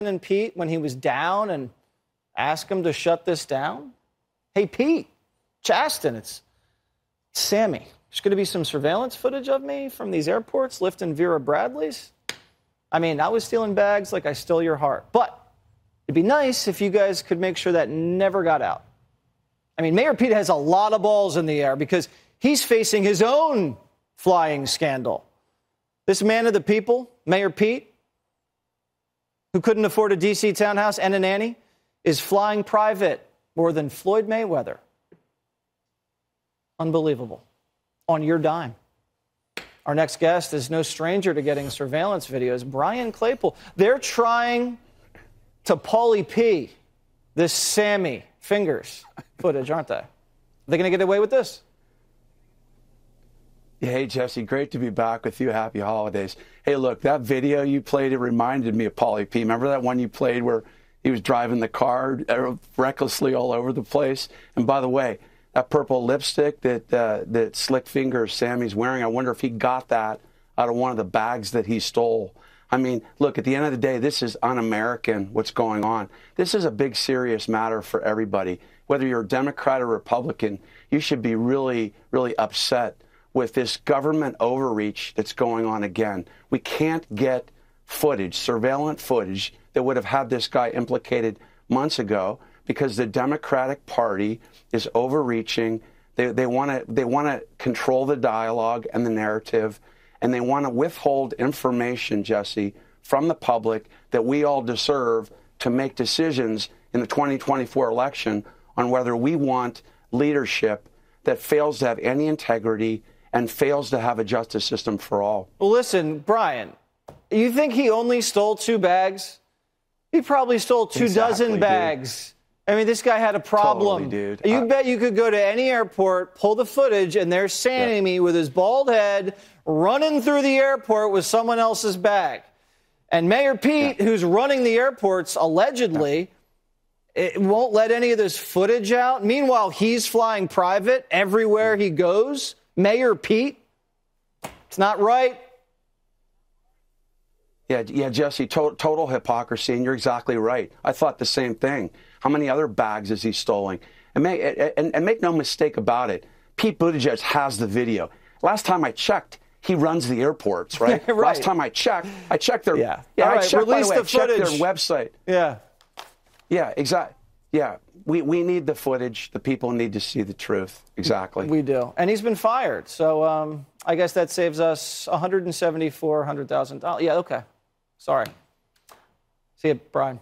and Pete when he was down and ask him to shut this down? Hey, Pete, Chasten, it's Sammy. There's going to be some surveillance footage of me from these airports lifting Vera Bradley's. I mean, I was stealing bags like I stole your heart. But it'd be nice if you guys could make sure that never got out. I mean, Mayor Pete has a lot of balls in the air because he's facing his own flying scandal. This man of the people, Mayor Pete, who couldn't afford a D.C. townhouse and a nanny, is flying private more than Floyd Mayweather. Unbelievable. On your dime. Our next guest is no stranger to getting surveillance videos. Brian Claypool. They're trying to Paulie P this Sammy fingers footage, aren't they? Are they going to get away with this? Hey, Jesse, great to be back with you. Happy holidays. Hey, look, that video you played, it reminded me of Paulie P. Remember that one you played where he was driving the car uh, recklessly all over the place? And by the way, that purple lipstick that uh, that Slick Fingers Sammy's wearing, I wonder if he got that out of one of the bags that he stole. I mean, look, at the end of the day, this is un American what's going on. This is a big, serious matter for everybody. Whether you're a Democrat or Republican, you should be really, really upset with this government overreach that's going on again. We can't get footage, surveillance footage, that would have had this guy implicated months ago because the Democratic Party is overreaching. They, want to they want to control the dialogue and the narrative, and they want to withhold information, Jesse, from the public that we all deserve to make decisions in the 2024 election on whether we want leadership that fails to have any integrity and fails to have a justice system for all. Well, listen, Brian, you think he only stole two bags? He probably stole two exactly, dozen bags. Dude. I mean, this guy had a problem. Totally, dude. You uh, bet you could go to any airport, pull the footage, and there's Sammy yeah. with his bald head running through the airport with someone else's bag. And Mayor Pete, yeah. who's running the airports allegedly, yeah. it won't let any of this footage out. Meanwhile, he's flying private everywhere he goes. Mayor Pete. It's not right. Yeah, yeah, Jesse, to- total hypocrisy, and you're exactly right. I thought the same thing. How many other bags is he stealing? And make, and, and make no mistake about it, Pete Buttigieg has the video. Last time I checked, he runs the airports, right? right. Last time I checked, I checked their yeah. yeah All I right, checked, Release the way, the footage. their website. Yeah. Yeah, exactly. Yeah, we, we need the footage. The people need to see the truth. Exactly. We do. And he's been fired. So um, I guess that saves us $174,000. Yeah, okay. Sorry. See you, Brian.